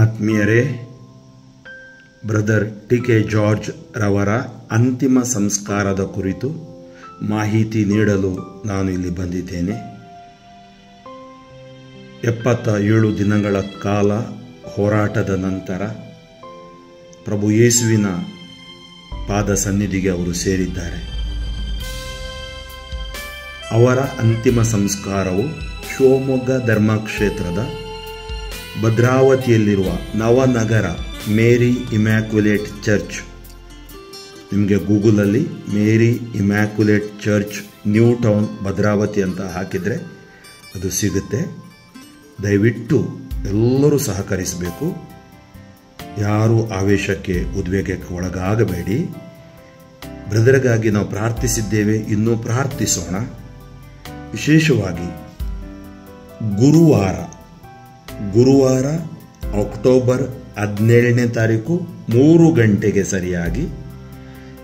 ಆತ್ಮೀಯರೇ, brother T K George ರವರ ಅಂತಿಮ ಸಂಸ್ಕಾರದ ಕುರಿತು ಮಾಹಿತಿ ನೀಡಲು ನಾನು ಇಲ್ಲಿ ಬಂದಿದ್ದೇನೆ. ಎಪ್ಪತ್ತ ಏಳು ದಿನಗಳ ಕಾಲ ಹೋರಾಟದ ನಂತರ ಪ್ರಭು ಯೇಸುವಿನ ಪಾದ ಸನ್ನಿಧಿಗೆ ಅವರು ಸೇರಿದ್ದಾರೆ. ಅವರ ಅಂತಿಮ ಸಂಸ್ಕಾರವು ಶಿವಮೊಗ್ಗ ಧರ್ಮಕ್ಷೇತ್ರದ ಭದ್ರಾವತಿಯಲ್ಲಿರುವ ನವನಗರ ಮೇರಿ ಇಮ್ಯಾಕ್ಯುಲೇಟ್ ಚರ್ಚ್. ನಿಮಗೆ ಗೂಗಲಲ್ಲಿ Mary Immaculate church new town Bhadravati ಅಂತ ಹಾಕಿದರೆ ಅದು ಸಿಗುತ್ತೆ. ದಯವಿಟ್ಟು ಎಲ್ಲರೂ ಸಹಕರಿಸಬೇಕು. ಯಾರು ಆವೇಶಕ್ಕೆ, ಉದ್ವೇಗಕ್ಕೆ ಒಳಗಾಗಬೇಡಿ. ಬ್ರದರ್ಗಾಗಿ ನಾವು ಪ್ರಾರ್ಥಿಸಿದ್ದೇವೆ, ಇನ್ನೂ ಪ್ರಾರ್ಥಿಸೋಣ. ವಿಶೇಷವಾಗಿ ಗುರುವಾರ ಗುರುವಾರ ಅಕ್ಟೋಬರ್ ಹದಿನೇಳನೇ ತಾರೀಕು ಮೂರು ಗಂಟೆಗೆ ಸರಿಯಾಗಿ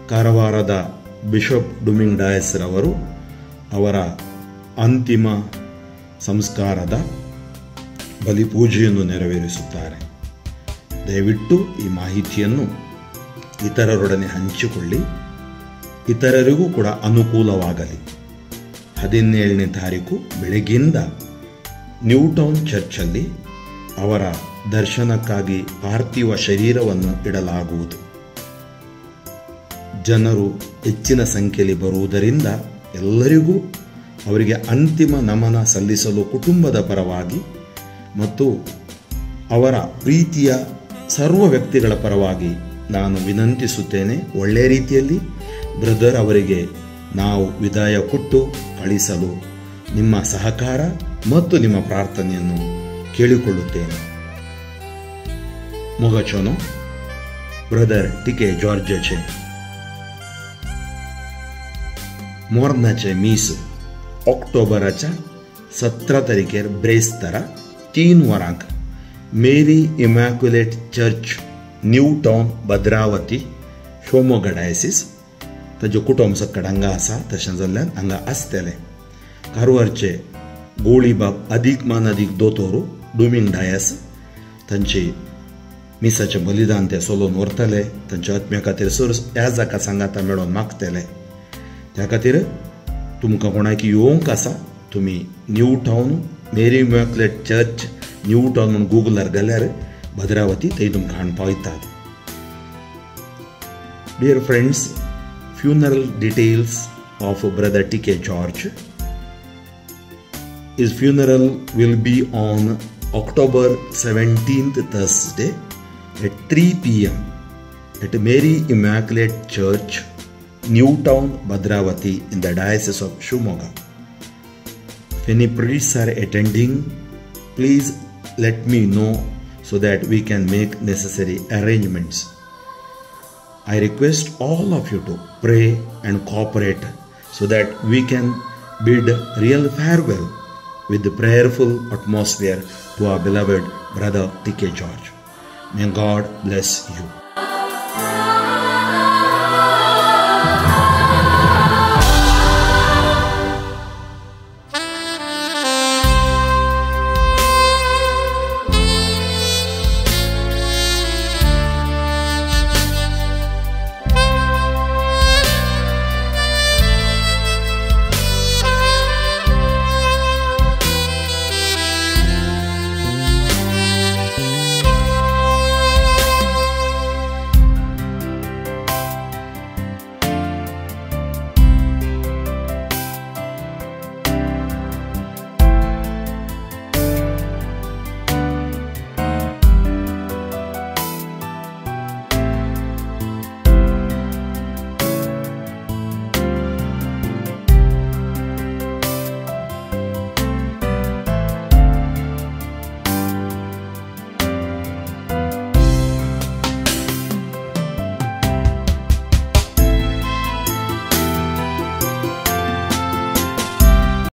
ಕಾರವಾರದ ಬಿಷಪ್ ಡುಮಿಂಗ್ ಡಾಯಸ್ರವರು ಅವರ ಅಂತಿಮ ಸಂಸ್ಕಾರದ ಬಲಿಪೂಜೆಯನ್ನು ನೆರವೇರಿಸುತ್ತಾರೆ. ದಯವಿಟ್ಟು ಈ ಮಾಹಿತಿಯನ್ನು ಇತರರೊಡನೆ ಹಂಚಿಕೊಳ್ಳಿ. ಇತರರಿಗೂ ಕೂಡ ಅನುಕೂಲವಾಗಲಿ. ಹದಿನೇಳನೇ ತಾರೀಕು ಬೆಳಗ್ಗಿಂದ ನ್ಯೂಟೌನ್ ಚರ್ಚಲ್ಲಿ ಅವರ ದರ್ಶನಕ್ಕಾಗಿ ಪಾರ್ಥಿವ ಶರೀರವನ್ನು ಇಡಲಾಗುವುದು. ಜನರು ಹೆಚ್ಚಿನ ಸಂಖ್ಯೆಯಲ್ಲಿ ಬರುವುದರಿಂದ ಎಲ್ಲರಿಗೂ ಅವರಿಗೆ ಅಂತಿಮ ನಮನ ಸಲ್ಲಿಸಲು ಕುಟುಂಬದ ಪರವಾಗಿ ಮತ್ತು ಅವರ ಪ್ರೀತಿಯ ಸರ್ವ ವ್ಯಕ್ತಿಗಳ ಪರವಾಗಿ ನಾನು ವಿನಂತಿಸುತ್ತೇನೆ ಒಳ್ಳೆಯ ರೀತಿಯಲ್ಲಿ ಬ್ರದರ್ ಅವರಿಗೆ ನಾವು ವಿದಾಯ ಕೊಟ್ಟು ಕಳಿಸಲು ನಿಮ್ಮ ಸಹಕಾರ ಮತ್ತು ನಿಮ್ಮ ಪ್ರಾರ್ಥನೆಯನ್ನು ಕೇಳಿಕೊಳ್ಳುತ್ತೇನೆ ಮೊಗಚೋನು ಬ್ರದರ್ ಟಿಕೆ ಜಾರ್ಜಚೆ मोरनाचे मीस ऑक्टोबराच्या सतरा तारखेर ब्रेस्तार तीन वरांक मेरी immaculate church new town Bhadravati Shivamogga diocese ताजे कुटुंब सकट हांगा आसा तशें जाल्ल्यान हांगा आसतले कारवारचे गोळीबाब अदीक मान अदीक दोतोरू डुमिंग डायस तांची मिसाचें बलिदान ते सोलोवन व्हरतले तांच्या आत्म्या खातीर सर ह्या जाका सांगाता मेळोन मागतले. त्या खातीर तुमकां कोणाक येवंक आसा तुमी न्यू टावन मेरी मॅक्लेट चर्च न्यू टावन म्हणून गुगलार गेल्यार भद्रावती थंय तुमकां हाडपा वयतात dear friends funeral details of brother T K George His funeral will be on October 17th, Thursday at 3 p.m. at Mary Immaculate Church, Newtown, Badravati in the Diocese of Shumoga. If any priests are attending, please let me know so that we can make necessary arrangements. I request all of you to pray and cooperate so that we can bid real farewell with the prayerful atmosphere to our beloved brother T.K. George. May God bless you.